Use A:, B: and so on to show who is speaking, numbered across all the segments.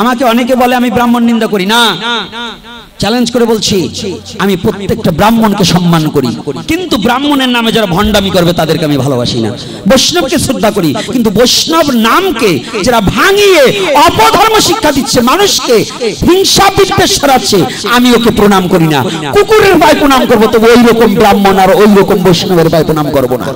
A: আমাকে অনেকে বলে আমি ব্রাহ্মণ নিন্দা করি। না। চ্যালেঞ্জ করে বলছি আমি প্রত্যেকটা ব্রাহ্মণকে সম্মান করি। কিন্তু ব্রাহ্মণের নামে যারা ভণ্ডামি করবে তাদেরকে আমি ভালোবাসি না। বৈষ্ণবকে শ্রদ্ধা করি কিন্তু বৈষ্ণব নামকে যারা ভাঙিয়ে অপধর্ম শিক্ষা দিচ্ছে মানুষকে হিংসা বিদ্বেষ ছড়াচ্ছে আমি ওকে প্রণাম করি না। কুকুরের ভাই প্রণাম করব তো ওই রকম ব্রাহ্মণ আর ওই রকম বৈষ্ণবের ভাই প্রণাম করব না।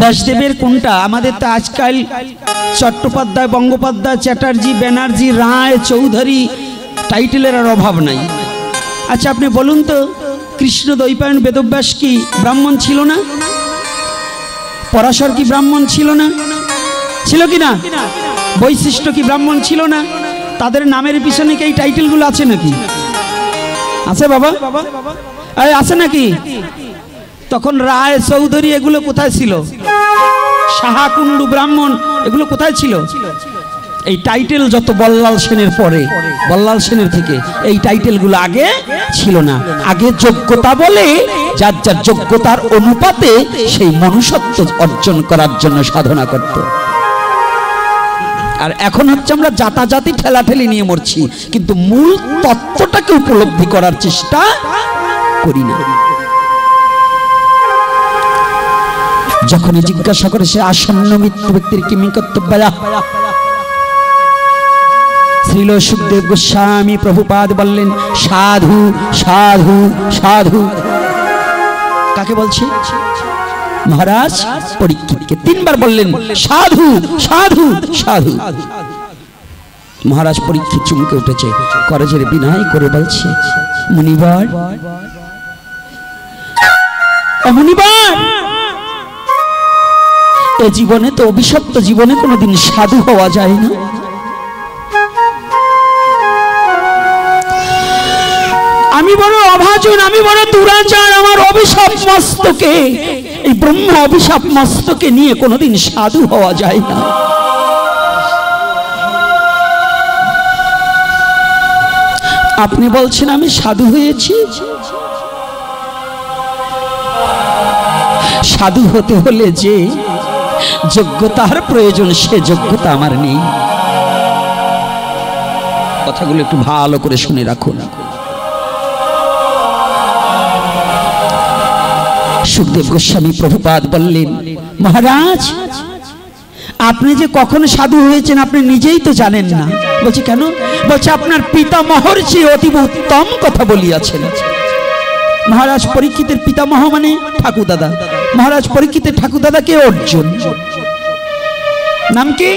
A: ব্যাসদেবের কোনটা? আমাদের তো আজকাল চট্টোপাধ্যায়, বঙ্গোপাধ্যায়, চ্যাটার্জি, ব্যানার্জি, রায়, চৌধুরী টাইটেলের আর অভাব নাই। আচ্ছা আপনি বলুন তো, কৃষ্ণ দৈপায়ন বেদব্যাস কি ব্রাহ্মণ ছিল না? পরাশর কি ব্রাহ্মণ ছিল না? ছিল কি না? বৈশিষ্ট্য কি ব্রাহ্মণ ছিল না? তাদের নামের পিছনে কি এই টাইটেলগুলো আছে নাকি? আছে বাবা? আছে নাকি? তখন রায় চৌধুরী এগুলো কোথায় ছিল? সাহাকুণ্ডু ব্রাহ্মণ এগুলো কোথায় ছিল? এই টাইটেল যত বল্লাল সেনের পরে, বল্লাল সেনের থেকে এই টাইটেলগুলো আগে ছিল না। আগে যোগ্যতা বলে যার যার যোগ্যতার অনুপাতে সেই মনুষ্যত্ব অর্জন করার জন্য সাধনা করত। আর এখন হচ্ছে আমরা জাতাজাতি ঠেলাঠেলি নিয়ে মরছি, কিন্তু মূল তত্ত্বটাকে উপলব্ধি করার চেষ্টা করি না। যখনই জিজ্ঞাসা করে সে আসন্ন মৃত্যু ব্যক্তির কি কর্তব্য শ্রীল সুখদেব গোস্বামী প্রভুপাদ বললেন, সাধু সাধু সাধু। কাকে বলছে? মহারাজ পরীক্ষিতকে তিনবার বললেন, সাধু সাধু সাধু। মহারাজ পরীক্ষিত চুমকে উঠেছে, করজের বিনয় করে বলছে, মুনিবার মুনিবার এ জীবনে তো অভিশপ্ত জীবনে কোনোদিন সাধু হওয়া যায় না। আমি বড় অভাজন, আমি বড় দুরাচার, আমার অভিশাপ মস্তকে, এই ব্রহ্ম অভিশাপ মস্তকে নিয়ে কোনোদিন সাধু হওয়া যায় না। আপনি বলছেন আমি সাধু হয়েছি? সাধু হতে হলে যে যোগ্যতার প্রয়োজন, সে যোগ্যতা আমার নেই। কথাগুলো একটু ভালো করে শুনে রাখুন। সুখদেব গোস্বামী প্রভুপাদ বললেন, মহারাজ, আপনি যে কখন সাধু হয়েছেন, আপনি নিজেই তো জানেন না। বলছি, কেন? বলছে, আপনার পিতামহর চেয়ে অতীব উত্তম কথা বলিয়াছেন। মহারাজ, পরীক্ষিতের পিতামহ মানে ঠাকুর দাদা মহারাজ পরীক্ষিতের ঠাকুর দাদা কে অর্জুন। নাম কি?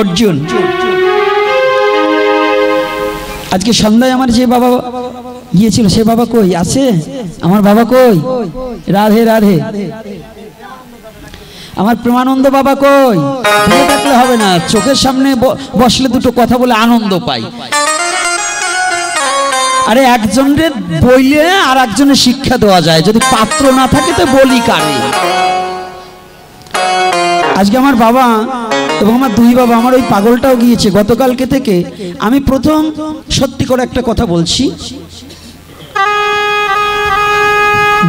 A: অর্জুন। আজকে সন্ধ্যায় আমার যে বাবা গিয়েছিল, সে বাবা কই? আছে? আমার বাবা কই? রাধে রাধে। আমার প্রেমানন্দ বাবা কই? থাকলে হবে না, চোখের সামনে বসলে দুটো কথা বলে আনন্দ পাই। আরে একজনের বইলে আর একজনের শিক্ষা দেওয়া যায়। যদি পাত্র না থাকে তো বলি কারে? আজকে আমার বাবা এবং আমার দুই বাবা, আমার ওই পাগলটাও গিয়েছে গতকালকে থেকে। আমি প্রথম সত্যি করে একটা কথা বলছি।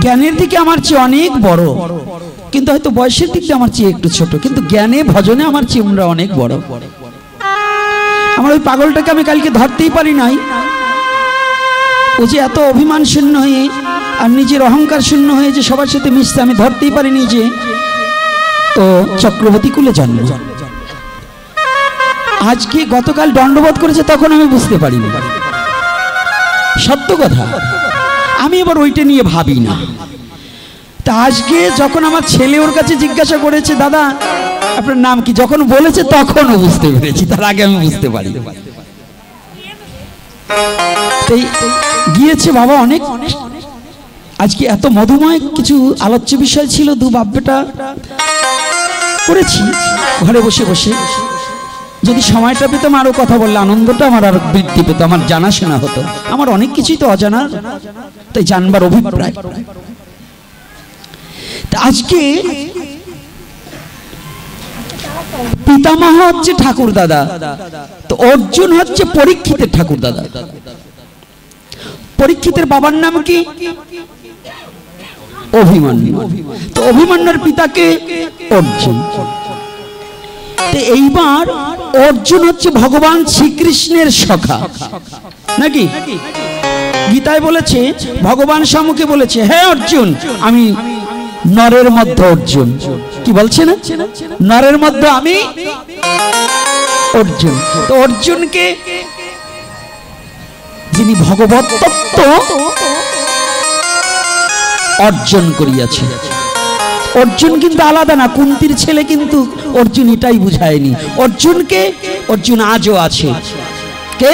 A: জ্ঞানের দিকে আমার চেয়ে অনেক বড়। কিন্তু হয়তো বয়সের দিক আমার চেয়ে একটু ছোট। কিন্তু জ্ঞানে, ভজনে আমার চেয়ে আমরা অনেক বড়। আমার ওই পাগলটাকে আমি কালকে ধরতেই পারি নাই। ও যে এত অভিমান শূন্য হয়ে আর নিজের অহংকার শূন্য হয়ে যে সবার সাথে মিশতে আমি ধরতেই পারিনি যে তো চক্রবর্তী কুলে জন্ম। আজকে গতকাল দণ্ডবোধ করেছে তখন আমি বুঝতে পারিনি। সত্য কথা, আমি এবার ওইটা নিয়ে ভাবি না। তা আজকে যখন আমার ছেলে ওর কাছে জিজ্ঞাসা করেছে, দাদা, আপনার নাম কি? যখন বলেছে তখনও বুঝতে পেরেছি, তার আগে আমি বুঝতে পারি তাই গিয়েছে বাবা অনেক। আজকে এত মধুময় কিছু আলোচ্য বিষয় ছিল, দু বাব্যটা করেছি, ঘরে বসে বসে। যদি সময়টা পেতাম, আরও কথা বললে, আনন্দটা আমার আরও বৃদ্ধি পেত, আমার জানাশোনা হতো। আমার অনেক কিছুই তো অজানা, তাই জানবার অভিপ্রায়। আজকে পিতামহ হচ্ছে ঠাকুর দাদা তো অর্জুন হচ্ছে পরীক্ষিতের ঠাকুর দাদা পরীক্ষিতের বাবার নাম কি? অভিমন্যু। তো অভিমন্যুর পিতাকে অর্জুন। এইবার অর্জুন হচ্ছে ভগবান শ্রীকৃষ্ণের সখা। নাকি? গীতায় বলেছে, ভগবান সম্মুখে বলেছে হ্যাঁ অর্জুন, আমি নরের মধ্যে অর্জুন। কি বলছে না? নরের মধ্যে আমি অর্জুন। তো অর্জুনকে যিনি ভগবত তত্ত্ব অর্জন করিয়াছে। অর্জুন কিন্তু আলাদা না, কুন্তির ছেলে কিন্তু অর্জুন এটাই বুঝায়নি। অর্জুনকে, অর্জুন আজও আছে। কে?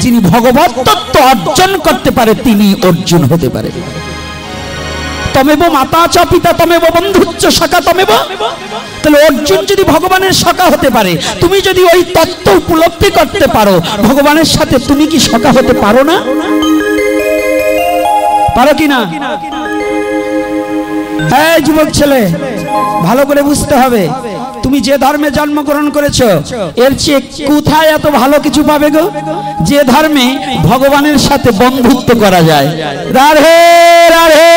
A: যিনি ভগবত তত্ত্ব অর্জন করতে পারে, তিনি অর্জুন হতে পারে। তমেব মাতা চ, পিতা তমেব, বন্ধুচ্চ শাখা তমেব। তাহলে অর্জুন যদি ভগবানের শাখা হতে পারে, তুমি যদি ওই তত্ত্ব উপলব্ধি করতে পারো, ভগবানের সাথে তুমি কি শাখা হতে পারো না? পারো কি না? হ্যাঁ যুবক ছেলে, ভালো করে বুঝতে হবে। তুমি যে ধর্মে জন্মগ্রহণ করেছ, এর চেয়ে কোথায় এত ভালো কিছু পাবে গো? যে ধর্মে ভগবানের সাথে বন্ধুত্ব করা যায়। রাধে রাধে।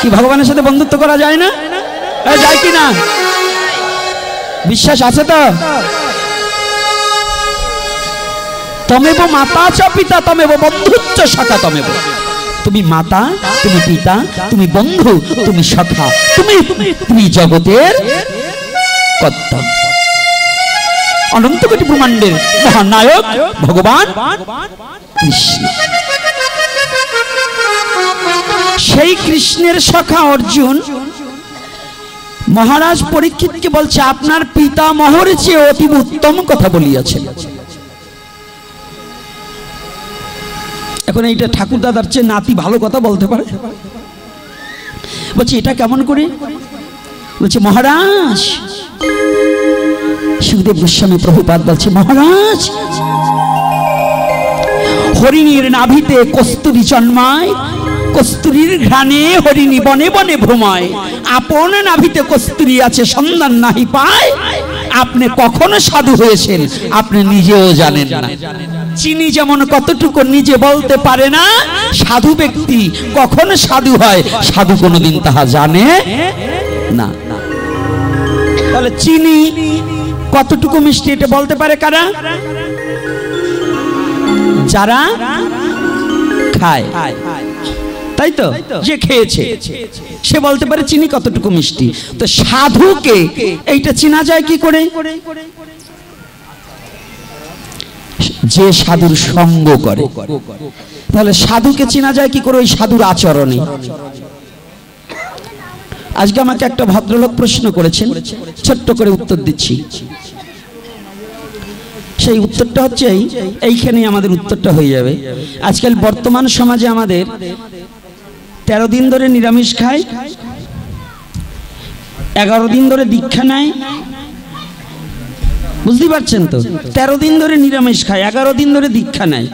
A: কি, ভগবানের সাথে বন্ধুত্ব করা যায় না? যায় কি না? বিশ্বাস আছে তো? তমেব মাতা চ পিতা, তমেব বন্ধুচ্চ সখা তমেব। তুমি মাতা, তুমি পিতা, তুমি বন্ধু, তুমি সখা তুমি তুমি জগতের কর্তা অনন্ত কোটি ব্রহ্মাণ্ডের মহানায়ক ভগবান কৃষ্ণ। সেই কৃষ্ণের সখা অর্জুন, মহারাজ পরীক্ষিতকে বলছে, আপনার পিতা মহর চেয়ে অতি উত্তম কথা বলিয়াছেন। এখন এইটা ঠাকুর দাদার চেয়ে নাতি ভালো কথা বলতে পারে? বলছি, এটা কেমন করে? বলছে, মহারাজ সুখদেব গোস্বামী প্রভুপাত বলছে, মহারাজ, হরিণীর নাভিতে কস্তুরী জন্মায়, কস্তুরীর ঘ্রাণে হরিণী বনে বনে ভ্রমায়। আপন নাভিতে কস্তুরী আছে, সন্ধান নাহি পায়। আপনি কখনো সাধু হয়েছেন, আপনি নিজেও জানেন না। চিনি যেমন কতটুকু নিজে বলতে পারে না, সাধু ব্যক্তি কখন সাধু হয়, সাধু কোনোদিন তাহা জানে না। তাহলে চিনি কতটুকু মিষ্টি এটা বলতে পারে কারা? যারা খায়। তাই তো? যে খেয়েছে। সে বলতে পারে চিনি কতটুকু মিষ্টি। তো সাধুকে এইটা চিনা যায় কি করে? যে সাধুর সঙ্গ করে। তাহলে সাধুকে চেনা যায় কি করে ওই সাধুর আচরণে? আজকে আমাকে একটা ভদ্রলোক প্রশ্ন করেছেন, ছোট্ট করে উত্তর দিচ্ছি। সেই উত্তরটা হচ্ছে এই, এইখানেই আমাদের উত্তরটা হয়ে যাবে। আজকাল বর্তমান সমাজে আমাদের তেরো দিন ধরে নিরামিষ খায়, এগারো দিন ধরে দীক্ষা নেয়। বুঝতে পারছেন তো? তেরো দিন ধরে নিরামিষ খায়, এগারো দিন ধরে দীক্ষা নেয়।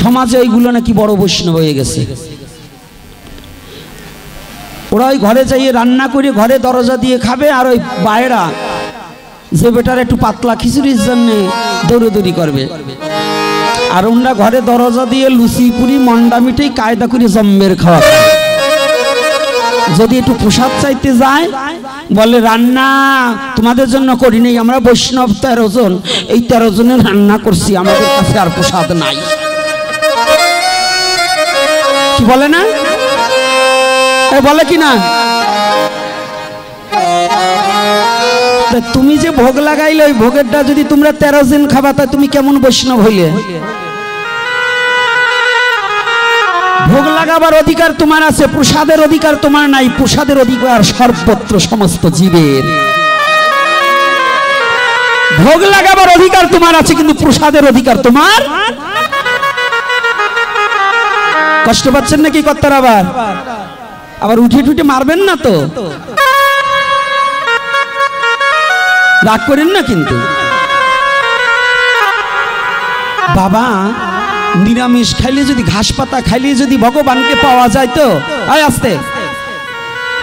A: সমাজে ওইগুলো নাকি বড় বৈষ্ণব হয়ে গেছে। ওরা ওই ঘরে যাইয়ে রান্না করে ঘরে দরজা দিয়ে খাবে আর ওই বাইরা যে বেটার একটু পাতলা খিচুড়ির জন্য দৌড়দৌড়ি করবে। আর ওনারা ঘরে দরজা দিয়ে লুচি, পুরি, মন্ডা মিঠাই কায়দা করে জম্মের খাওয়া যদি একটু প্রসাদ চাইতে যায়, বলে, রান্না তোমাদের জন্য করি নাই, আমরা বৈষ্ণব তেরো জন, এই তেরো জনের রান্না করছি, আমাদের কাছে আর প্রসাদ নাই। কি বলে না? বলে কি না? তুমি যে ভোগ লাগাইলে, ওই ভোগেরটা যদি তোমরা তেরো জন খাবা, তা তুমি কেমন বৈষ্ণব হইলে? ভোগ লাগাবার অধিকার তোমার আছে, প্রসাদের অধিকার তোমার নাই, প্রসাদের অধিকার সর্বত্র সমস্ত জীবের। ভোগ লাগাবার অধিকার তোমার আছে, কিন্তু প্রসাদের অধিকার তোমার কষ্ট পাচ্ছেন নাকি কর্তার আবার? আবার উঠে টুটে মারবেন না তো? রাগ করেন না কিন্তু। বাবা, নিরামিষ খাইলে যদি ঘাস পাতা খাইলে যদি ভগবানকে পাওয়া যায় তো? আসতে।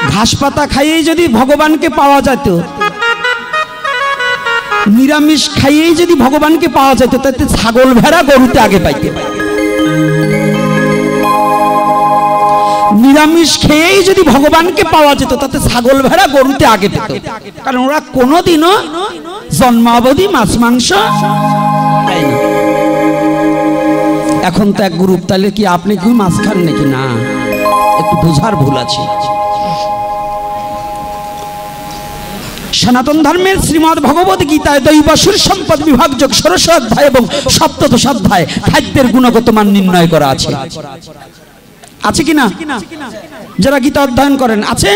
A: ঘাস পাতা খাইয়ে যদি ভগবানকে পাওয়া যেত নিরামিষ খাইয়েই যদি ভগবানকে পাওয়া যেত তাতে ছাগল ভেড়া গরুতে আগে পাইতে নিরামিষ খেয়েই যদি ভগবানকে পাওয়া যেত, তাতে ছাগল ভেড়া গরুতে আগে পেত। কারণ ওরা কোনোদিনও জন্মাবধি মাছ, মাংস এখন তো এক গ্রুপ, তাহলে কি আপনি কি মাছ খান নাকি? না, একটু বোঝার ভুল আছে। সনাতন ধর্মের শ্রীমদ ভগবত গীতায় দৈবাসুর সম্পদ বিভাগযোগ ষোড়শ অধ্যায় এবং সপ্তদশ অধ্যায় খাদ্যের গুণগত মান নির্ণয় করা আছে। আছে কি না যারা গীতা অধ্যয়ন করেন, আছে?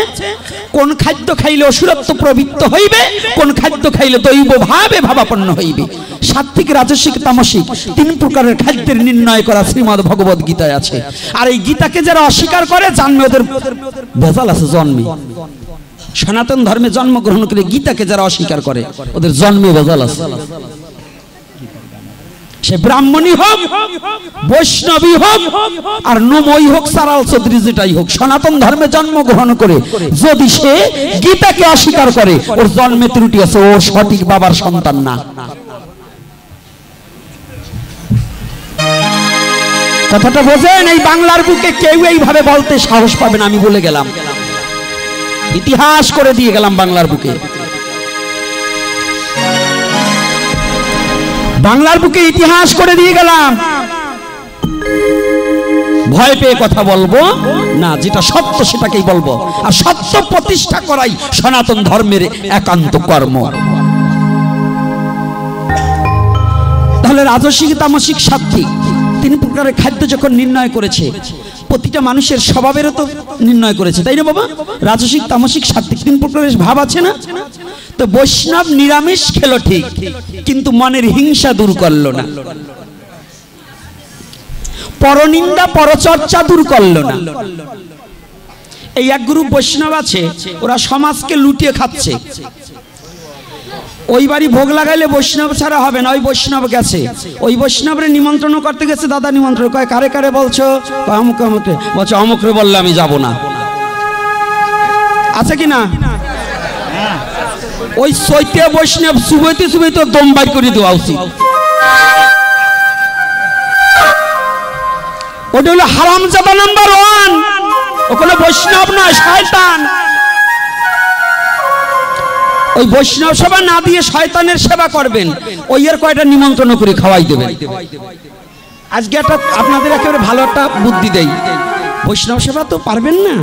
A: কোন খাদ্য খাইলে অসুরত্ব প্রবৃত্ত হইবে, কোন খাদ্য খাইলে দৈব ভাবে ভাবাপন্ন হইবে। সাত্বিক রাজস্বিক, তামসিক, তিন প্রকারের খাদ্যের নির্ণয় করা শ্রীমদ ভগবত গীতায় আছে। আর এই গীতাকে যারা অস্বীকার করে, জানবে ওদের ভেজাল আছে জন্মে। সনাতন ধর্মে জন্মগ্রহণ করে গীতাকে যারা অস্বীকার করে, ওদের জন্মে ভেজাল আছে। সে ব্রাহ্মণী হোক, বৈষ্ণবী হোক, আর নমই হোক, সারাল চৌধুরী যেটাই হোক, সনাতন ধর্মে জন্মগ্রহণ করে, যদি সে গীতাকে অস্বীকার করে, ওর জন্মে ত্রুটি আছে, ও সঠিক বাবার সন্তান না। কথাটা বোঝেন, এই বাংলার বুকে কেউ এইভাবে বলতে সাহস পাবেন আমি বলে গেলাম। ইতিহাস করে দিয়ে গেলাম বাংলার বুকে। বাংলার বুকে ইতিহাস করে দিয়ে গেলাম। ভয় পেয়ে কথা বলব? না, যেটা সত্য সেটাকেই বলব। আর সত্য প্রতিষ্ঠা করাই সনাতন ধর্মের একান্ত কর্ম। তাহলে রাজস্বিক তামসিক সাত্বিক তিন প্রকারের খাদ্য যখন নির্ণয় করেছে প্রতিটা মানুষের স্বভাবেরও তো নির্ণয় করেছে, তাই না বাবা? রাজসিক, তামসিক সাত্বিক তিন প্রকারের ভাব আছে না? তো বৈষ্ণব নিরামিষ খেলো ঠিক, কিন্তু মনের হিংসা দূর করল না। পরনিন্দা, পরচর্চা দূর করল না। এই এক গ্রুপ বৈষ্ণব আছে, ওরা সমাজকে লুটিয়ে খাচ্ছে। ওই বাড়ি ভোগ লাগাইলে বৈষ্ণব ছাড়া হবে না, ওই বৈষ্ণব গেছে। ওই বৈষ্ণবরে নিমন্ত্রণ করতে গেছে, দাদা নিমন্ত্রণ কয় কারে কারে বলছো? অমুক, অমুকে। বলছে, অমুকরে বললে আমি যাব না। আছে কি না? ওই চৈতে বৈষ্ণব সুবইতে সুবইতে দম বাইর করে দেওয়া উচিত। ওটা হলো হারামজাদা নাম্বার ওয়ান ওখানে বৈষ্ণব নয়, শয়তান। ওই বৈষ্ণব সেবা না দিয়ে শয়তানের সেবা করবেন, ওই এর কয়টা নিমন্ত্রণ করে খাওয়াই দেবেন। আজকে একটা আপনাদের একেবারে ভালো একটা বুদ্ধি দেই। বৈষ্ণব সেবা তো পারবেন না,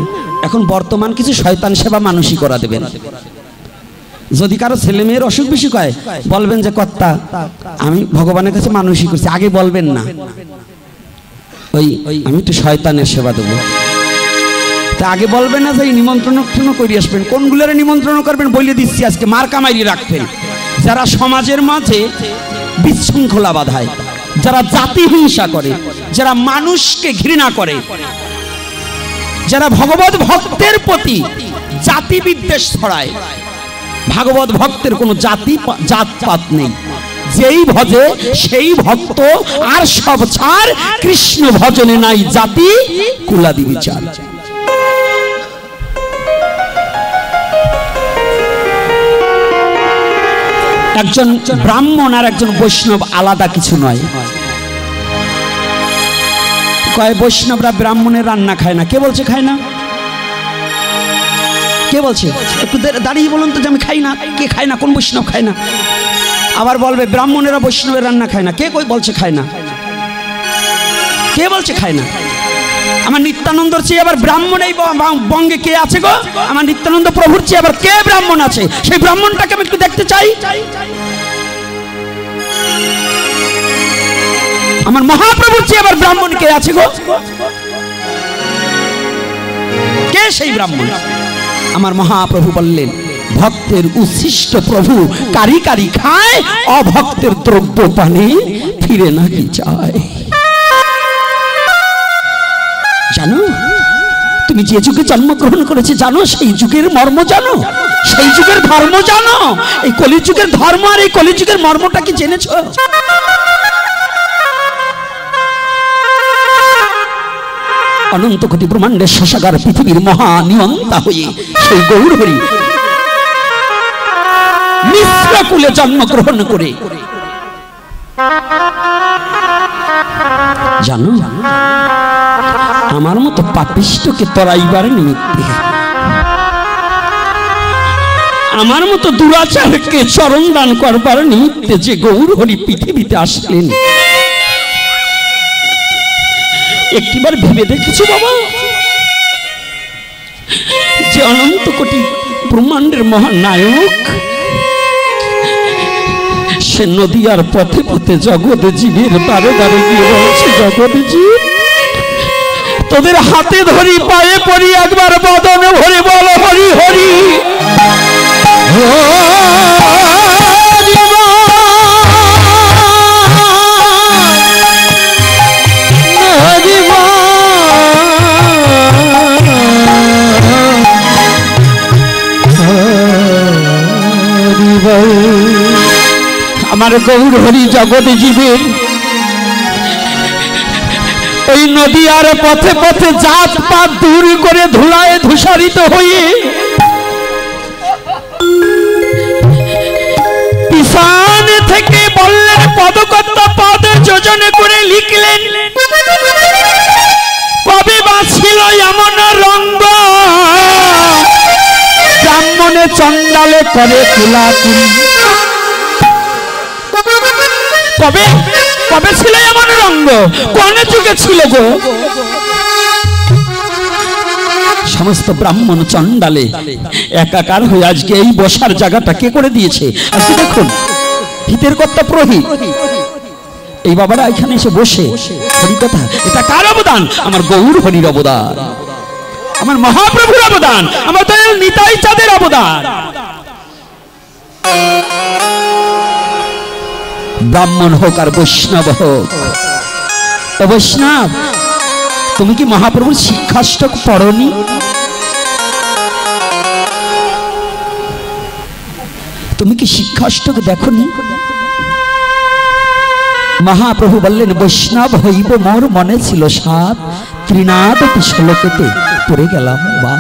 A: এখন বর্তমান কিছু শয়তান সেবা মানুষই করা দেবেন। যদি কারও ছেলে মেয়ের অসুখ বিসুখ হয়, বলবেন যে, কর্তা, আমি ভগবানের কাছে মানুষই করছি। আগে বলবেন না। ওই, আমি একটু শয়তানের সেবা দেবো। তা আগে বলবেন না যে নিমন্ত্রণ করে আসবেন? কোনগুলোর নিমন্ত্রণ করবেন বলে দিচ্ছি আজকে মার কামাইরি রাখবেন। যারা সমাজের মাঝে বিশৃঙ্খলা বাধায়, যারা জাতি হিংসা করে, যারা মানুষকে ঘৃণা করে, যারা ভগবত ভক্তের প্রতি জাতি বিদ্বেষ ছড়ায়, ভাগবত ভক্তের কোনো জাতি জাত জাতপাত নেই। যেই ভজে সেই ভক্ত আর সব ছাড়, কৃষ্ণ ভজনে নাই জাতি কুলাদি বিচার একজন ব্রাহ্মণ আর একজন বৈষ্ণব আলাদা কিছু নয়। কয় বৈষ্ণবরা ব্রাহ্মণের রান্না খায় না। কে বলছে খায় না? কে বলছে? একটু দাঁড়িয়ে বলুন তো যে আমি খাই না। কে খায় না? কোন বৈষ্ণব খায় না? আবার বলবে, ব্রাহ্মণেরা বৈষ্ণবের রান্না খায় না। কে কই বলছে খায় না? কে বলছে খায় না? আমার নিত্যানন্দর চেয়ে আবার ব্রাহ্মণ এই বঙ্গে কে আছে গো? আমার নিত্যানন্দ প্রভুর চেয়ে আবার কে ব্রাহ্মণ আছে? সেই ব্রাহ্মণটাকে আমি একটু দেখতে চাই। আমার মহাপ্রভুর চেয়ে আবার ব্রাহ্মণ কে আছে গো? কে সেই ব্রাহ্মণ? আমার মহাপ্রভু বললেন, ভক্তের উচ্ছিষ্ট প্রভু কারি কারি খায়, অভক্তের দ্রব্য পানে ফিরে নাকি চায়। জানো? তুমি যে যুগে জন্মগ্রহণ করেছে, জানো? সেই যুগের মর্ম জানো? সেই যুগের ধর্ম জানো? এই কলিযুগের ধর্ম আর এই কলিযুগের মর্মটা কি জেনেছ? অনন্ত কোটি ব্রহ্মাণ্ডের শশাগার পৃথিবীর মহা নিয়ন্তা হয়ে সেই গৌর হরি মিশ্র কুলে জন্মগ্রহণ করে। জানো? আমার মতো পাপিষ্টকে তরাইবার নিমিত্তে। আমার মতো দুরাচারকে চরণ দান করবার নিমিত্তে যে গৌর হরি পৃথিবীতে আসলেন। একটিবার ভেবে দেখেছ বাবা? যে অনন্ত কোটি ব্রহ্মাণ্ডের মহানায়ক, সে নদীয়ার পথে পথে জগৎ জীবের দ্বারে দ্বারে গিয়ে বলছে জগৎ জীব। তোদের হাতে ধরি, পায়ে পড়ি, একবার বদনে ভরে বল, হরি হরি। আমার গৌর হরি জগৎ জীবের ওই নদী আর পথে পথে জাত পাত দূর করে ধুলায় ধূসারিত হয়ে থেকে বললেন, পদকর্তা পদ যোজনে করে লিখলেন। কবে বাঁচিল এমন রঙ্গ? ব্রাহ্মণে চন্ডালে করে কুলাকুলি কবে? কবে ছিল এমন রঙ্গ? কোন যুগে ছিল গো? সমস্ত ব্রাহ্মণ চন্ডালে একাকার হয়ে আজকে এই বসার জায়গাটা কে করে দিয়েছে? আজকে দেখুন, হিতের কর্তা প্রহিত। এই বাবারা এখানে এসে বসে। হরি কথা, এটা কার অবদান? আমার গৌর হরির অবদান। আমার মহাপ্রভুর অবদান। আমার দয়াল নিতাই চাঁদের অবদান। ব্রাহ্মণ হোক আর বৈষ্ণব হোক। ও বৈষ্ণব, তুমি কি মহাপ্রভুর শিক্ষাষ্টক পড়নি? তুমি কি শিক্ষাষ্টক দেখনি? মহাপ্রভু বললেন, বৈষ্ণব হইব মোর মনে ছিল সাত ত্রিনাদ পিছলকেতে পড়ে গেলাম বা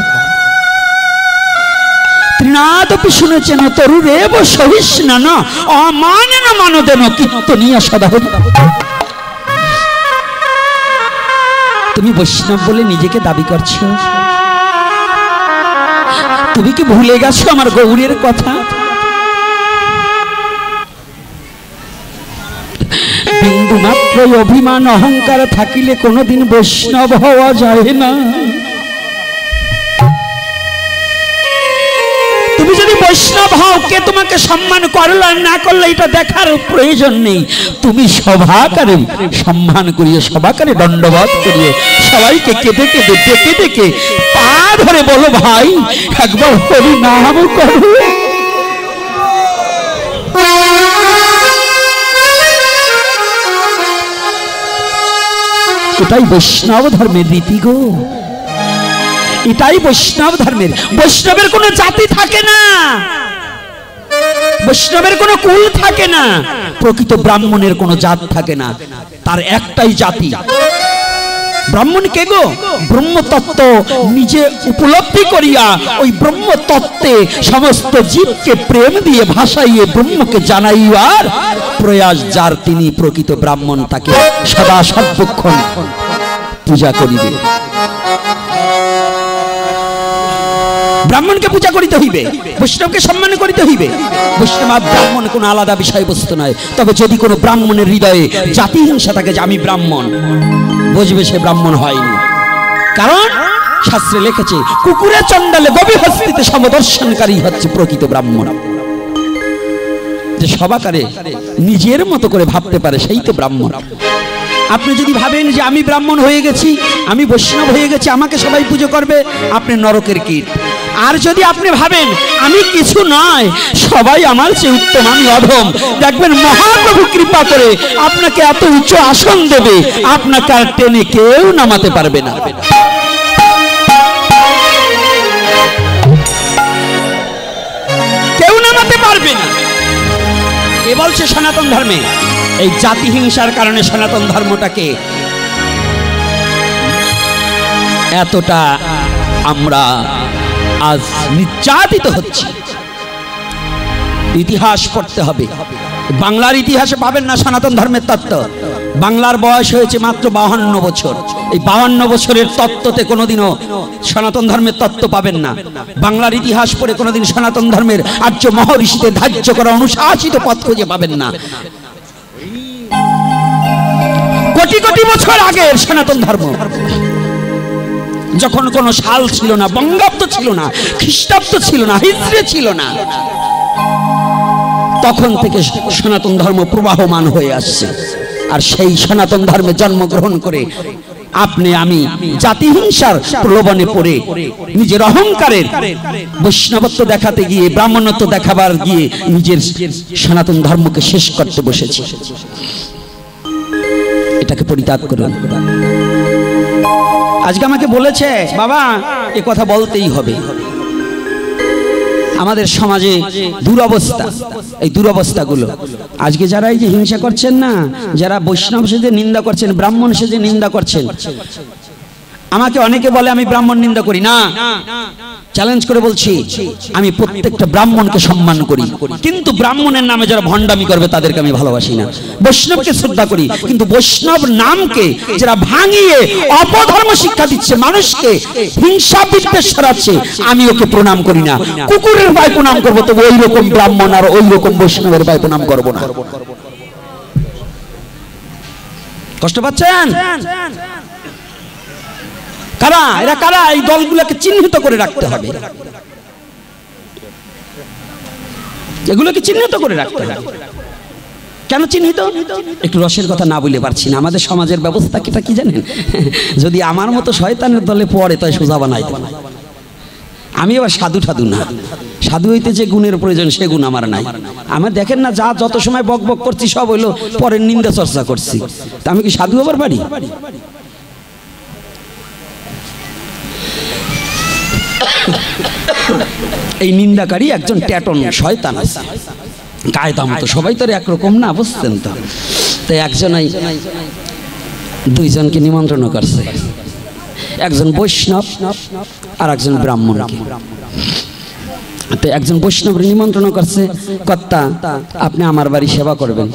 A: ত্রিনাদপি শুনেছেন তরুরেব সহিষ্ণান, অমানেন মানদেন কীর্তনীয় সদাহরি তুমি বৈষ্ণব বলে নিজেকে দাবি করছ? তুমি কি ভুলে গেছো আমার গৌরের কথা? বিন্দু মাত্র অভিমান, অহংকার থাকিলে কোনোদিন বৈষ্ণব হওয়া যায় না। বৈষ্ণব হও কে তোমাকে সম্মান করল আর না করল, এটা দেখার প্রয়োজন নেই। তুমি সভাকারে সম্মান করিয়ে, সভাকারে দণ্ডবাদ করিয়ে সবাইকে কেঁদে কেঁদে, ডেকে ডেকে পা ধরে বলো ভাই, একবার হরি নাম করো। এটাই বৈষ্ণব ধর্মের রীতি গো। এটাই বৈষ্ণব ধর্মের। বৈষ্ণবের কোনো জাতি থাকে না। বৈষ্ণবের কোনো কুল থাকে না। প্রকৃত ব্রাহ্মণের কোনো জাত থাকে না। তার একটাই জাতি। ব্রাহ্মণ কে গো? ব্রহ্মতত্ত্ব নিজে উপলব্ধি করিয়া ওই ব্রহ্মতত্ত্বে সমস্ত জীবকে প্রেম দিয়ে ভাসাইয়ে ব্রহ্মকে জানাইবার প্রয়াস যার তিনি প্রকৃত ব্রাহ্মণ, তাকে সদা সর্বক্ষণ পূজা করিবে। ব্রাহ্মণকে পূজা করিতে হইবে, বৈষ্ণবকে সম্মান করিতে হইবে। বৈষ্ণব আর ব্রাহ্মণ কোনো আলাদা বিষয়বস্তু নয়। তবে যদি কোনো ব্রাহ্মণের হৃদয়ে জাতি হিংসা থাকে যে আমি ব্রাহ্মণ, বুঝবে সে ব্রাহ্মণ হয়নি। কারণ শাস্ত্রে লিখেছে, কুকুরে চণ্ডালে গভীর হস্তিতে সমদর্শনকারী হচ্ছে প্রকৃত ব্রাহ্মণ। যে সবাকারে নিজের মতো করে ভাবতে পারে সেই তো ব্রাহ্মণ। আপনি যদি ভাবেন যে আমি ব্রাহ্মণ হয়ে গেছি, আমি বৈষ্ণব হয়ে গেছি, আমাকে সবাই পুজো করবে, আপনি নরকের কীট। আর যদি আপনি ভাবেন, আমি কিছু নয়, সবাই আমার চেয়ে উত্তম, আমি অধম। দেখবেন মহাপ্রভু কৃপা করে আপনাকে এত উচ্চ আসন দেবে, আপনাকে আর টেনে কেউ নামাতে পারবে না। কেউ নামাতে পারবে না। এ বলছে সনাতন ধর্মে। এই জাতি হিংসার কারণে সনাতন ধর্মটাকে এতটা আমরা আজ নির্যাতিত হচ্ছি। ইতিহাস পড়তে হবে। বাংলার ইতিহাসে পাবেন না সনাতন ধর্মের তত্ত্ব। বাংলার বয়স হয়েছে মাত্র বাহান্ন বছর। এই বাহান্ন বছরের তত্ত্বতে কোনোদিনও সনাতন ধর্মের তত্ত্ব পাবেন না। বাংলার ইতিহাস পড়ে কোনোদিন সনাতন ধর্মের আর্য মহর্ষিতে ধার্য করা অনুশাসিত পথ খুঁজে পাবেন না। কোটি কোটি বছর আগে সনাতন ধর্ম। যখন কোনো সাল ছিল না, বঙ্গাব্দ ছিল না, খ্রিস্টাব্দ ছিল না হিজড়ে ছিল না, তখন থেকে সনাতন ধর্ম প্রবাহমান হয়ে আসছে। আর সেই সনাতন ধর্মে জন্মগ্রহণ করে আপনি, আমি জাতিহিংসার প্রলোভনে পড়ে নিজের অহংকারের বৈষ্ণবত্ব দেখাতে গিয়ে, ব্রাহ্মণত্ব দেখাবার গিয়ে নিজের সনাতন ধর্মকে শেষ করতে বসেছি। এটাকে পরিত্যাগ করুন। আজকে আমাকে বলেছে, বাবা, এ কথা বলতেই হবে। আমাদের সমাজে দুরবস্থা, এই দুরবস্থাগুলো। আজকে যারা এই যে হিংসা করছেন না, যারা বৈষ্ণব সেজে নিন্দা করছেন, ব্রাহ্মণ সেজে নিন্দা করছেন, আমাকে অনেকে বলে, আমি ব্রাহ্মণ নিন্দা করি। না চ্যালেঞ্জ করে বলছি, আমি প্রত্যেকটা ব্রাহ্মণকে সম্মান করি। কিন্তু ব্রাহ্মণের নামে যারা ভণ্ডামি করবে, তাদেরকে আমি ভালোবাসি না। বৈষ্ণবকে শ্রদ্ধা করি, কিন্তু বৈষ্ণব নামকে যারা ভাঙিয়ে অপধর্ম শিক্ষা দিচ্ছে, মানুষকে হিংসা বিদ্বেষ ছড়াচ্ছে, আমি ওকে প্রণাম করি না। কুকুরের ভাই প্রণাম করব, তবে ওই রকম ব্রাহ্মণ আর ওই রকম বৈষ্ণবের ভাই প্রণাম করব না। কষ্ট পাচ্ছেন? কারা? এরা কারা? এই দলগুলোকে চিহ্নিত করে রাখতে হবে। এগুলোকে চিহ্নিত করে রাখতে হবে। কেন চিহ্নিত? একটু রসের কথা না বলে পারছি না। আমাদের সমাজের ব্যবস্থা কিটা কি জানেন? যদি আমার মতো শয়তানের দলে পড়ে, তাই সোজা বানাই আমি আবার সাধু ঠাধু না। সাধু হইতে যে গুণের প্রয়োজন, সে গুণ আমার নাই। আমার দেখেন না, যা যত সময় বক বক করছি, সব হইল পরের নিন্দা চর্চা করছি। তা আমি কি সাধু হবার পারি? এই নিন্দাকারী একজন ট্যাটন শয়তান আছে। কায়দা মতো সবাই তো একরকম না বুঝতেন তো? তাই একজনাই দুইজনকে নিমন্ত্রণ করছে। একজন বৈষ্ণব আর একজন ব্রাহ্মণকে। তো একজন বৈষ্ণবের নিমন্ত্রণ করছে, কর্তা, আপনি আমার বাড়ি সেবা করবেন।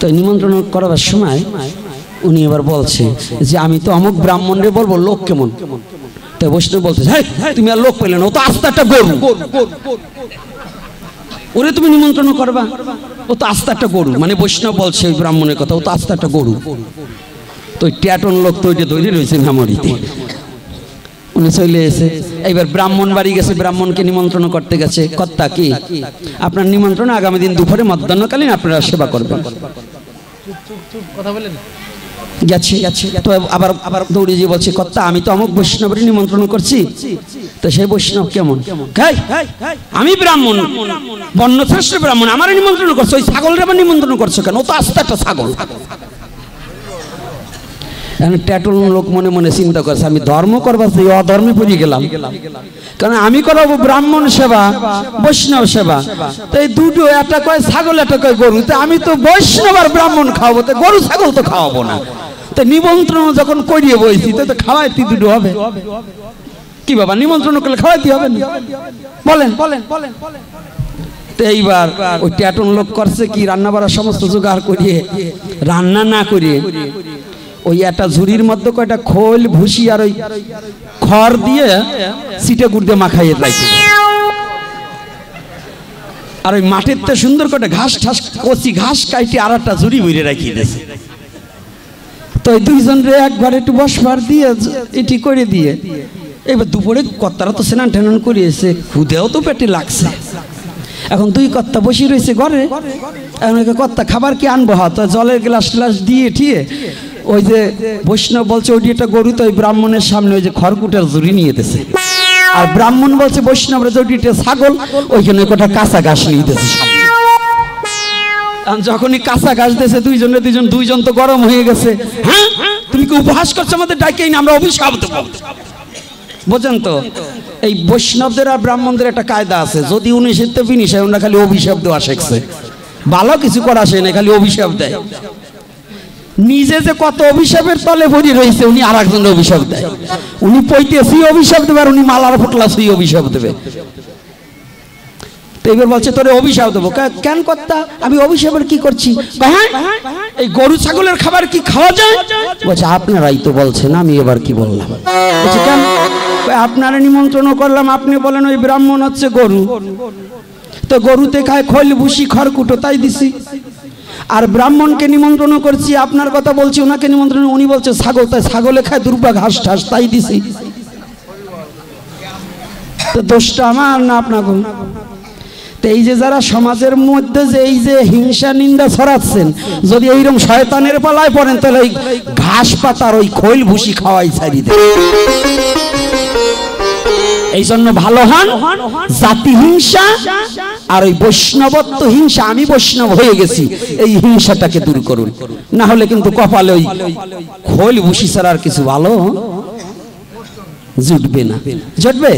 A: তো নিমন্ত্রণ করাবার সময় উনি এবার বলছে যে, আমি তো অমুক ব্রাহ্মণরে বলব লোক কেমন? তো বৈষ্ণব বলতে "হেই, তুমি আর লোক পেলে না ও তো আস্তে একটা গরু। ওরে তুমি নিমন্ত্রণ করবা? ও তো আস্তে একটা গরু মানে বৈষ্ণব বলছে ওই ব্রাহ্মণের কথা ও তো আস্তে একটা গরু। তো ট্যাটন লোক তো ওইটা তৈরি রয়েছে মেমোরিতে। উনি চলে এসে এইবার ব্রাহ্মণ বাড়ি গেছে ব্রাহ্মণকে নিমন্ত্রণ করতে গেছে। কর্তা কি? আপনার নিমন্ত্রণ আগামী দিন দুপুরে মধ্যাহ্নকালীন আপনারা সেবা করবেন। গেছে গেছে। তো আবার আবার দৌড়ে যে বলছে, কর্তা, আমি তো অমুক বৈষ্ণবের নিমন্ত্রণ করছি। তো সেই বৈষ্ণব কেমন? আমি ব্রাহ্মণ, বর্ণশ্রেষ্ঠ ব্রাহ্মণ আমার নিমন্ত্রণ করছ। ওই ছাগলের আবার নিমন্ত্রণ করছ কেন? ও তো আস্তে একটা ছাগল। এখন ট্যাটুল লোক মনে মনে চিন্তা করছে, আমি ধর্ম করবার সেই অধর্মে পড়ে গেলাম। কারণ আমি করাবো ব্রাহ্মণ সেবা, বৈষ্ণব সেবা। তো এই দুটো একটা কয় ছাগল, একটা কয় গরু। তো আমি তো বৈষ্ণব আর ব্রাহ্মণ খাওয়াবো, তো গরু, ছাগল তো খাওয়াবো না। তো নিমন্ত্রণ যখন করিয়ে বইছি, তো তো খাওয়াইতে দুটো হবে। কি বাবা, নিমন্ত্রণ করলে খাওয়াইতে হবে না? বলেন। বলেন বলেন তো এইবার ওই ট্যাটন লোক করছে কি রান্না বাড়ার সমস্ত জোগাড় করিয়ে, রান্না না করিয়ে ওই একটা ঝুড়ির মধ্যে কয়টা খোল ভুসি আর ওই খড় দিয়ে সিটে গুড়তে মাখাইয়ে রাখি আর ওই মাঠের তো সুন্দর করে ঘাস ঠাস, কচি ঘাস কাইটে আর একটা ঝুড়ি বইরে রাখিয়ে দিয়েছে। তো ওই দুইজন রে একবার একটু বসবার দিয়ে এটি করে দিয়ে, এবার দুপুরে কর্তারা তো স্নান টেনান করিয়েছে, খুদেও তো পেটে লাগছে। এখন দুই কর্তা বসে রয়েছে ঘরে, এখন কর্তা খাবার কি আনব হাত? জলের গ্লাস গ্লাস দিয়ে ঠিয়ে ওই যে বৈষ্ণব বলছে ওই একটা গরু, তো ওই ব্রাহ্মণের সামনে ওই যে খড়কুটার জুড়ি নিয়ে দিতেছে। আর ব্রাহ্মণ বলছে বৈষ্ণবরা যে ওইটা ছাগল। ওইখানে কটা কাঁচা ঘাস নিয়ে দিতেছে যখনই কাঁচা ঘাস দিয়েছে দুইজনে দুইজন দুইজন তো গরম হয়ে গেছে। হ্যাঁ? তুমি কি উপহাস করছ আমাদের ডাকেই আমরা অভিশাপ দেবো। বোঝেন তো, এই বৈষ্ণবদের আর ব্রাহ্মণদের একটা কায়দা আছে। যদি উনি ফিনিশ হয়, ওনারা খালি অভিশাপ দেওয়া শিখছে। ভালো কিছু করা আসে না, খালি অভিশাপ দেয়। নিজে যে কত অভিশাপের তলে ভরি রয়েছে, উনি আর একজন অভিশাপ দেয়। উনি পৈতে সুই অভিশাপ দেবে আর উনি মালার ফুটলা সুই অভিশাপ দেবে। এইবার বলছে, তোরে অভিশাপ দেবো। কেন কর্তা? আমি অভিশাপের কি করছি? এই গরু ছাগলের খাবার কি খাওয়া যায়? বলছে, আপনারাই তো বলছেন, আমি এবার কি বললাম? বলছে, কেন? আপনারা নিমন্ত্রণ করলাম, আপনি বলেন ওই ব্রাহ্মণ হচ্ছে গরু। তো গরুতে খায় খৈল, ভুসি, খড়কুটো, তাই দিছি। আর ব্রাহ্মণকে নিমন্ত্রণ করছি, আপনার কথা বলছি, ওনাকে নিমন্ত্রণ, উনি বলছে, ছাগল, তাই ছাগলে খায় দুর্বা ঘাস ঠাস, তাই দিছি। তো দোষটা আমার না আপনার এই যে যারা সমাজের মধ্যে যে এই যে হিংসা, নিন্দা ছড়াচ্ছেন, যদি এইরকম শয়তানের পালায় পড়েন, তাহলে ওই ঘাস পাতার ওই খৈল ভুসি খাওয়াই ছাড়ি দেয় এই জন্য ভালো হন, জাতি হিংসা আর ওই বৈষ্ণবত্ব হিংসা, আমি বৈষ্ণব হয়ে গেছি, এই হিংসাটাকে দূর করুন। না হলে কিন্তু কপালে ওই খোল ভুসি ছাড়া আর কিছু ভালো জুটবে না। জুটবে?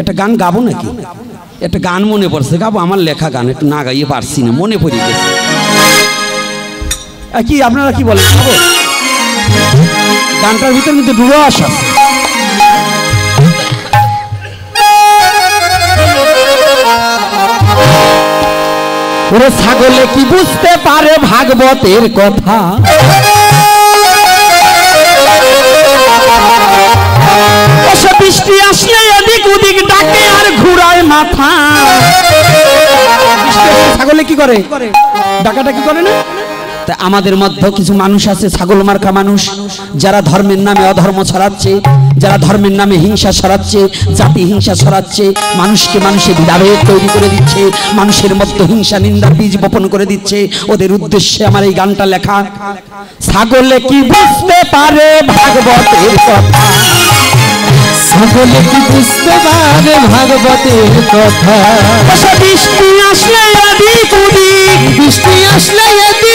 A: একটা গান গাবো নাকি? একটা গান মনে পড়ছে, গাবো, আমার লেখা গান, একটু না গাইয়ে পারছি না, মনে পড়ে গেছে। কি, আপনারা কি বলেন? গানটার ভিতরে কিন্তু ডুবো আসা ওরে ছাগলে কি বুঝতে পারে ভাগবতের কথা? বৃষ্টি আসলে এদিক ওদিক ডাকে আর ঘুরায় মাথা। ছাগলে কি করে? ডাকাটা কি করে না? তা আমাদের মধ্যে কিছু মানুষ আছে, ছাগল মার্কা মানুষ, যারা ধর্মের নামে অধর্ম ছড়াচ্ছে, যারা ধর্মের নামে হিংসা ছড়াচ্ছে, জাতি হিংসা ছড়াচ্ছে, মানুষকে মানুষে ভেদাভেদ তৈরি করে দিচ্ছে, মানুষের মধ্যে হিংসা, নিন্দার বীজ বপন করে দিচ্ছে। ওদের উদ্দেশ্যে আমার এই গানটা লেখা, ছাগলে কি বুঝতে পারে ভাগবতের কথা?
B: সকলে কি বুঝতে পারে ভাগবতের কথা?
A: বৃষ্টি আসলে
B: বৃষ্টি আসলে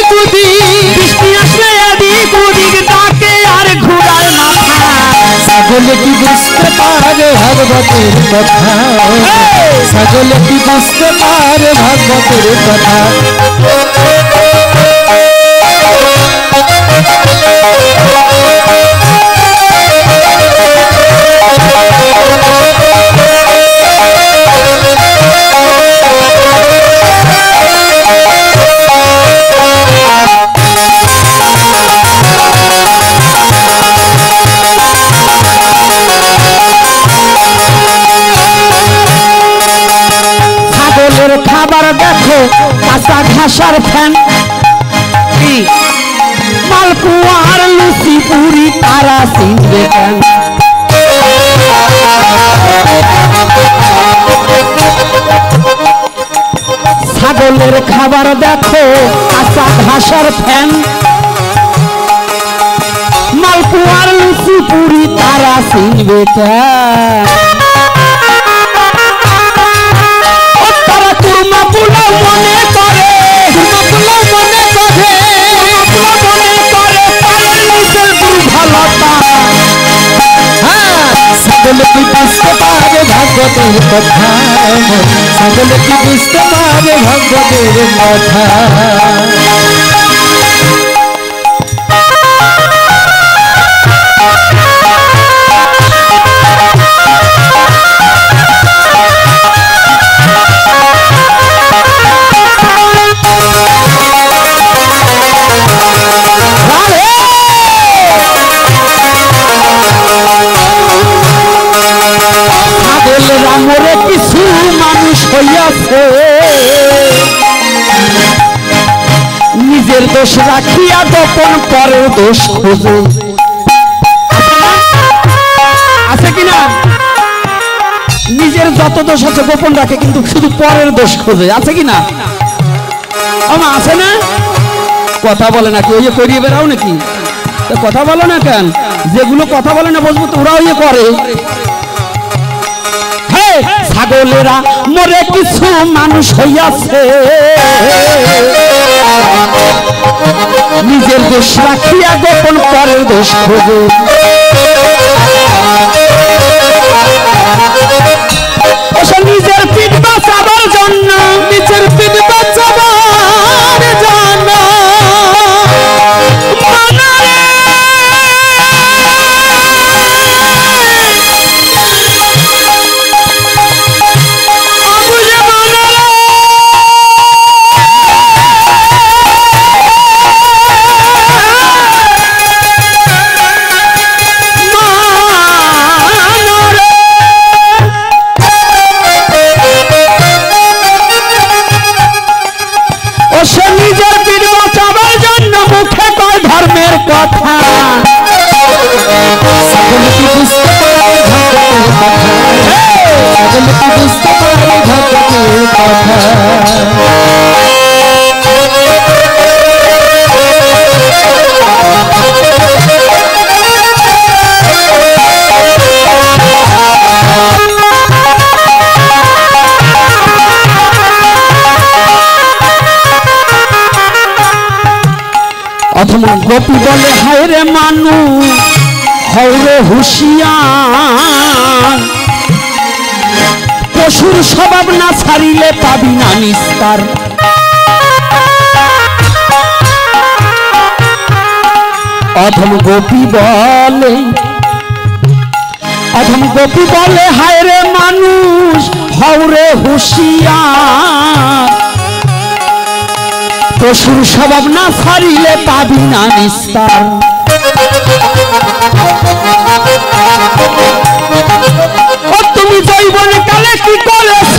B: এদিক ওদিক
A: বৃষ্টি আসলে এদিক ওদিক ডাকে আর ঘুরায় মাথা
B: সকলে কি বুঝতে পারে ভাগবতের কথা সকলে কি বুঝতে পারে ভাগবতের কথা
A: ঘাসার ফ্যান। কি? মালপুয়ার লুচি পুরি তারা চিনবে কেন? ছাগলের খাবার দেখো কাঁচা ঘাসার ফ্যান। মালপুয়ার লুচি পুরি তারা কেন? ও তারা কুরমা পোলাও মনে
B: সকলে কি বুঝতে পারে ভাগবতের কথা সকলে কি বুঝতে পারে ভাগবতের কথা
A: দোষ রাখিয়া গোপন পরের দোষ খোঁজে। আছে কিনা নিজের যত দোষ আছে গোপন রাখে, কিন্তু শুধু পরের দোষ খোঁজে। আছে কিনা আমা, আছে না? কথা বলে নাকি? ওই করিয়ে বেড়াও নাকি? কথা বলো না কেন? যেগুলো কথা বলে না বলব তো, ওরাও ইয়ে করে। ছাগলেরা, মরে কিছু মানুষ হইয়াছে। নিজের দোষ রাখিয়া গোপন পরের দোষ খোঁজে। গোপী বলে হায় রে মানু হৌরে হুশিয়ার। পশুর স্বভাব না ছাড়িলে পাবি না নিস্তার। অধম গোপী বলে, অধম গোপী বলে হায় রে মানুষ হৌরে হুশিয়ার। পশুর স্বভাব না ছাড়িলে পাবি না নিস্তার। তুমি জৈবনে কালে কি করেছ?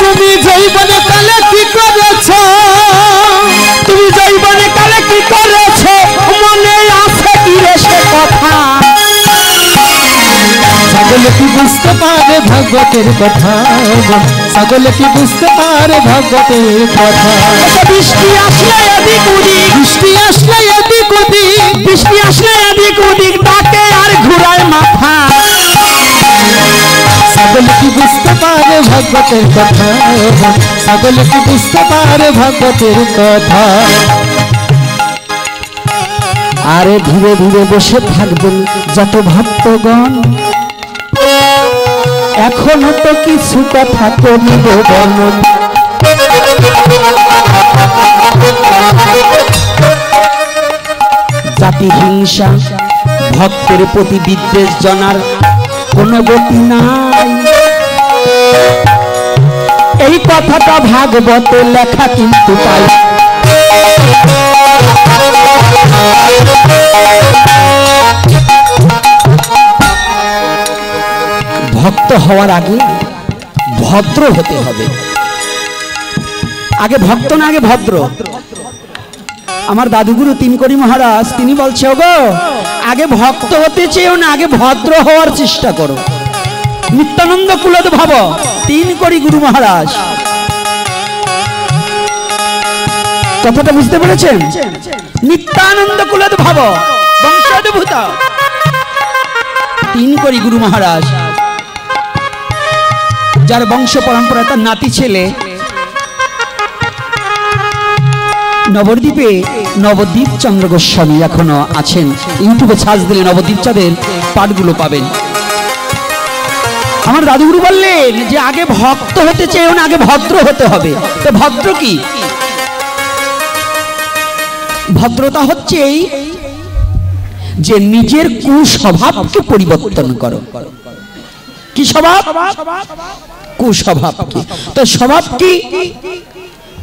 A: তুমি জৈবনে কালে কি করেছ? তুমি জৈবনে কালে কি করেছ? মনে আছে কি রে সে কথা?
B: সকলে কি বুঝতে পারে ভাগবতের কথা? সকলে কি বুঝতে পারে ভাগবতের কথা?
A: বৃষ্টি আসলে এদিক ওদিক।
B: বৃষ্টি আসলে এদিক ওদিক।
A: বৃষ্টি আসলে এদিক ওদিক ডাকে আর ঘুরায় মাথা।
B: সকলে কি বুঝতে পারে ভাগবতের কথা? সকলে কি বুঝতে পারে ভাগবতের কথা?
A: আরে ধীরে ধীরে বসে থাকবেন যত ভক্তগণ। এখনও তো কিছু কথা করিব বর্ণন জাতি হিংসা, ভক্তের প্রতি বিদ্বেষ জনার কোনো গতি নাই। এই কথাটা ভাগবতে লেখা কিন্তু পাই ভক্ত হওয়ার আগে ভদ্র হতে হবে। আগে ভক্ত না আগে ভদ্র? আমার দাদুগুরু তিনকরি মহারাজ, তিনি বলছে, ওগো, আগে ভক্ত হতে চেয়েও না, আগে ভদ্র হওয়ার চেষ্টা করো। নিত্যানন্দ কুলদ ভাব তিন করি গুরু মহারাজ। কথাটা বুঝতে পেরেছেন? নিত্যানন্দ কুলদ ভাব, বংশোদ্ভূত। তিন করি গুরু মহারাজ যার বংশ পরম্পরা তার নাতি ছেলে। নবদ্বীপে নবদ্বীপ চন্দ্র গোস্বামী এখনও আছেন। ইউটিউবে সার্চ দিলে নবদ্বীপ চাঁদের পাঠগুলো পাবেন। আমার দাদুগুরু বললেন যে, আগে ভক্ত হতে চেয়েও না, আগে ভদ্র হতে হবে। তো ভদ্র কি? ভদ্রতা হচ্ছে এই যে নিজের কুস্বভাবকে পরিবর্তন করো। কি স্বভাব? কুস্বভাব কি? তো স্বভাব কি?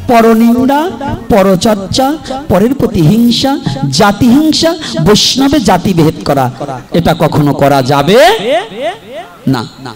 A: পরনিন্দা, পরচর্চা, পরের প্রতি হিংসা, জাতি হিংসা, বৈষ্ণবে জাতি ভেদ করা। এটা কখনো করা যাবে না। না